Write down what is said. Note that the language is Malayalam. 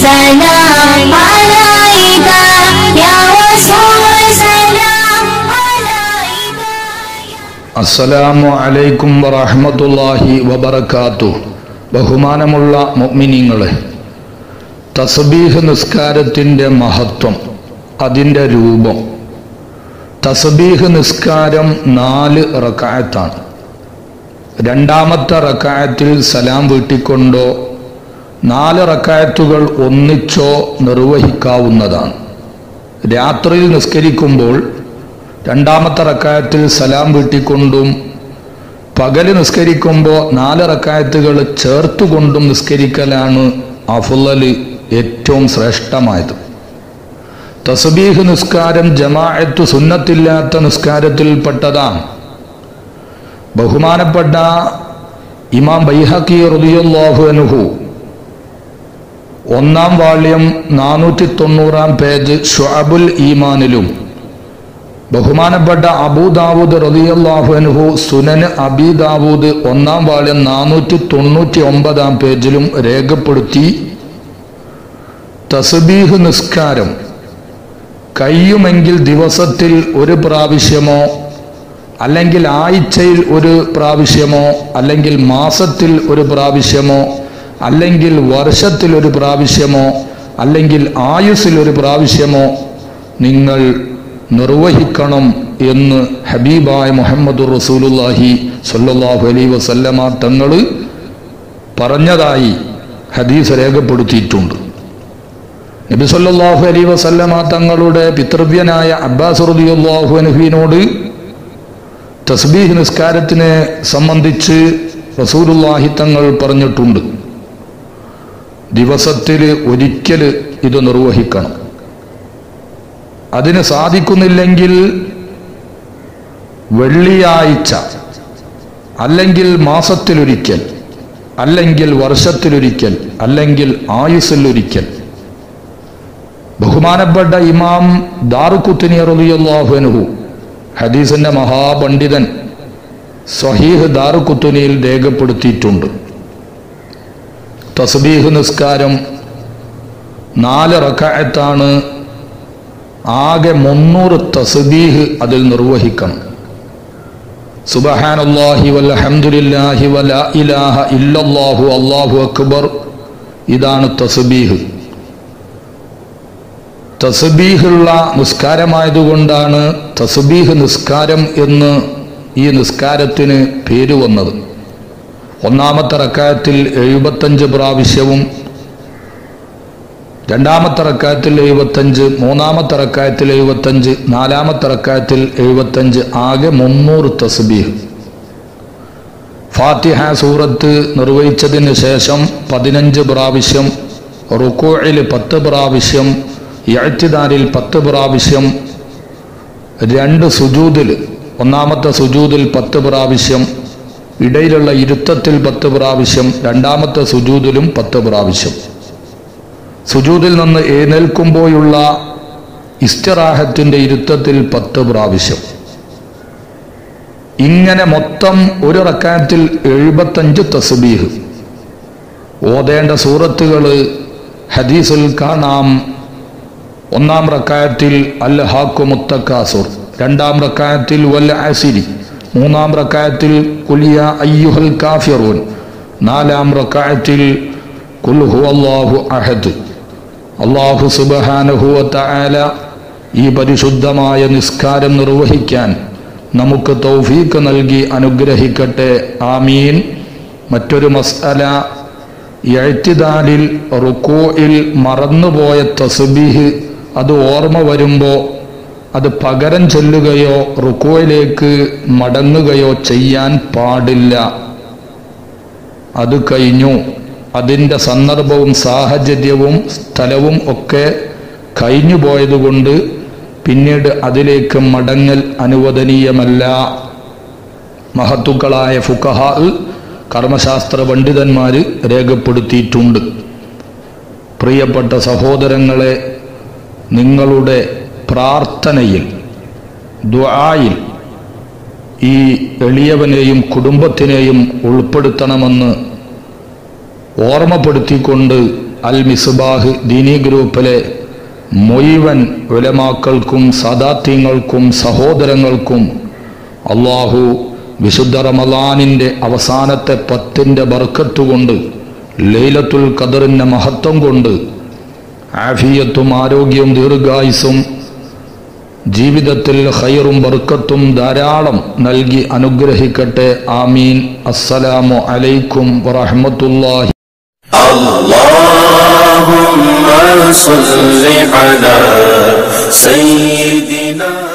സലാം യാ സലാം അസ്സലാമു അലൈക്കും വറഹ്മത്തുള്ളാഹി വബറകാതു ബഹുമാനമുള്ള മുഅ്മിനീങ്ങളെ തസ്ബീഹ് നിസ്കാരത്തിന്റെ മഹത്വം അതിന്റെ രൂപം. തസ്ബീഹ് നിസ്കാരം നാല് റക്കായത്താണ്. രണ്ടാമത്തെ റക്കായത്തിൽ സലാം വീട്ടിക്കൊണ്ടോ നാല് റക്കായത്തുകൾ ഒന്നിച്ചോ നിർവഹിക്കാവുന്നതാണ്. രാത്രിയിൽ നിസ്കരിക്കുമ്പോൾ രണ്ടാമത്തെ റക്കായത്തിൽ സലാം വീട്ടിക്കൊണ്ടും പകൽ നിസ്കരിക്കുമ്പോൾ നാല് റക്കായത്തുകൾ ചേർത്തുകൊണ്ടും നിസ്കരിക്കലാണ് അഫുലല് ഏറ്റവും ശ്രേഷ്ഠമായത്. തസ്ബീഹ് നിസ്കാരം ജമാഅത്ത് സുന്നത്തില്ലാത്ത നിസ്കാരത്തിൽപ്പെട്ടതാണ്. ബഹുമാനപ്പെട്ട ഇമാം ബൈഹക്കി റുദിയുല്ലാഹു അനുഹു ഒന്നാം വാള്യം നാനൂറ്റി തൊണ്ണൂറാം പേജ് ഷുഅബുൽ ഈമാനിലും. ബഹുമാനപ്പെട്ട അബൂദാവൂദ് റളിയല്ലാഹു അൻഹു സുനന് അബീദാവൂദ് ഒന്നാം വാള്യം നാനൂറ്റി തൊണ്ണൂറ്റി ഒമ്പതാം പേജിലും രേഖപ്പെടുത്തി. തസ്ബീഹ് നിസ്കാരം. കഴിയുമെങ്കിൽ ദിവസത്തിൽ ഒരു പ്രാവശ്യമോ അല്ലെങ്കിൽ ആഴ്ചയിൽ ഒരു പ്രാവശ്യമോ അല്ലെങ്കിൽ മാസത്തിൽ ഒരു പ്രാവശ്യമോ അല്ലെങ്കിൽ വർഷത്തിൽ ഒരു പ്രാവശ്യമോ അല്ലെങ്കിൽ ആയുസ്സിൽ ഒരു പ്രാവശ്യമോ നിങ്ങൾ നിർവഹിക്കണം എന്ന് ഹബീബായ മുഹമ്മദ് റസൂലുല്ലാഹി സല്ലാഹു അലൈ വസല്ലമ തങ്ങൾ പറഞ്ഞതായി ഹദീസ് രേഖപ്പെടുത്തിയിട്ടുണ്ട്. നബി സല്ലാഹു അലൈഹി വസല്ലമ തങ്ങളുടെ പിതൃവ്യനായ അബ്ബാസ് റളിയല്ലാഹു അനുഹീനോട് തസ്ബീഹ് നിസ്കാരത്തിനെ സംബന്ധിച്ച് റസൂലുല്ലാഹി തങ്ങൾ പറഞ്ഞിട്ടുണ്ട്. ദിവസത്തിൽ ഒരിക്കൽ ഇത് നിർവഹിക്കണം. അതിന് സാധിക്കുന്നില്ലെങ്കിൽ വെള്ളിയാഴ്ച അല്ലെങ്കിൽ മാസത്തിലൊരിക്കൽ അല്ലെങ്കിൽ വർഷത്തിലൊരിക്കൽ അല്ലെങ്കിൽ ആയുസ്സിലൊരിക്കൽ. ബഹുമാനപ്പെട്ട ഇമാം ദാറുക്കുത്തിനി അറുതിയാഹുനുഹു ഹദീസിന്റെ മഹാപണ്ഡിതൻ സഹീഹ് ദാറുക്കുത്തുനിയിൽ രേഖപ്പെടുത്തിയിട്ടുണ്ട്. തസ്ബീഹ് നിസ്കാരം നാല് റക്കായത്താണ്. ആകെ മുന്നൂറ് തസ്ബീഹ് അതിൽ നിർവഹിക്കണം. സുബഹാനല്ലാഹി വൽഹംദുലില്ലാഹി വലാ ഇലാഹ ഇല്ലല്ലാഹു അല്ലാഹു അക്ബർ. ഇതാണ് തസ്ബീഹ്. തസ്ബീഹുള്ള നിസ്കാരമായതുകൊണ്ടാണ് തസ്ബീഹ് നിസ്കാരം എന്ന് ഈ നിസ്കാരത്തിന് പേര് വന്നത്. ഒന്നാമത്തെ റക്കായത്തിൽ എഴുപത്തഞ്ച് പ്രാവശ്യവും രണ്ടാമത്തെ റക്കായത്തിൽ എഴുപത്തഞ്ച് മൂന്നാമത്തെ റക്കായത്തിൽ എഴുപത്തഞ്ച് നാലാമത്തെ റക്കായത്തിൽ എഴുപത്തഞ്ച് ആകെ മുന്നൂറ് തസ്ബീഹ്. ഫാത്തിഹ സൂറത്ത് നിർവഹിച്ചതിന് ശേഷം പതിനഞ്ച് പ്രാവശ്യം റുക്കോയിൽ പത്ത് പ്രാവശ്യം എഴുത്തിദാരിൽ പത്ത് പ്രാവശ്യം രണ്ട് സുജൂതിൽ ഒന്നാമത്തെ സുജൂതിൽ പത്ത് പ്രാവശ്യം ഇടയിലുള്ള ഇരുത്തത്തിൽ പത്ത് പ്രാവശ്യം രണ്ടാമത്തെ സുജൂതിലും പത്ത് പ്രാവശ്യം. സുജൂതിൽ നിന്ന് എഴുന്നേൽക്കുമ്പോഴുള്ള ഇസ്റ്ററാഹത്തിന്റെ ഇരുത്തത്തിൽ പത്ത് പ്രാവശ്യം. ഇങ്ങനെ മൊത്തം ഒരു റക്കാനത്തിൽ എഴുപത്തഞ്ച് തസ്ബീഹ്. ഓതേണ്ട സൂറത്തുകൾ ഹദീസുൽ കാണാം. ഒന്നാം റക്കായത്തിൽ അൽ ഹാക്കു മുത്തക്കാസുർ രണ്ടാം റക്കായത്തിൽ വൽ ആസിരി മൂന്നാം റക്കായത്തിൽ കുലിയ അയ്യുഹൽ കാഫിറൂൻ നാലാം റക്കായത്തിൽ കുൽഹു അള്ളാഹു അഹദ് അള്ളാഹു സുബഹാനഹുവത്ത ആല ഈ പരിശുദ്ധമായ നിസ്കാരം നിർവഹിക്കാൻ നമുക്ക് തൗഫീക്ക് നൽകി അനുഗ്രഹിക്കട്ടെ. ആമീൻ. മറ്റൊരു മസ്അല എഴുത്തിദാലിൽ റുക്കോയിൽ മറന്നുപോയ തസ്ബീഹ് അത് ഓർമ്മ വരുമ്പോൾ അത് പകരം ചൊല്ലുകയോ റുക്കോയിലേക്ക് മടങ്ങുകയോ ചെയ്യാൻ പാടില്ല. അത് കഴിഞ്ഞു. അതിന്റെ സന്ദർഭവും സാഹചര്യവും സ്ഥലവും ഒക്കെ കഴിഞ്ഞു പോയതുകൊണ്ട് പിന്നീട് അതിലേക്ക് മടങ്ങൽ അനുവദനീയമല്ല. മഹത്തുക്കളായ ഫുക്കഹ കർമ്മശാസ്ത്ര പണ്ഡിതന്മാർ രേഖപ്പെടുത്തിയിട്ടുണ്ട്. പ്രിയപ്പെട്ട സഹോദരങ്ങളെ നിങ്ങളുടെ പ്രാർത്ഥനയിൽ ദുആയിൽ ഈ എളിയവനെയും കുടുംബത്തിനെയും ഉൾപ്പെടുത്തണമെന്ന് ഓർമ്മപ്പെടുത്തിക്കൊണ്ട് അൽ മിസ്ബാഹ് ദീനി ഗ്രൂപ്പിലെ മൊയ്വൻ ഉലമാക്കൾക്കും സദാത്യങ്ങൾക്കും സഹോദരങ്ങൾക്കും അള്ളാഹു വിശുദ്ധ റമലാനിന്റെ അവസാനത്തെ പത്തിന്റെ ബർക്കത്തുകൊണ്ട് ലൈലത്തുൽ ഖദറിന്റെ മഹത്വം കൊണ്ട് ആഫിയത്തും ആരോഗ്യവും ദീർഘായുസും ജീവിതത്തിൽ ഹൈറും ബർക്കത്തും ധാരാളം നൽകി അനുഗ്രഹിക്കട്ടെ ആമീൻ അസ്സലാമു അലൈക്കും വറഹ്മത്തുള്ളാഹി اللهم صل على سيدنا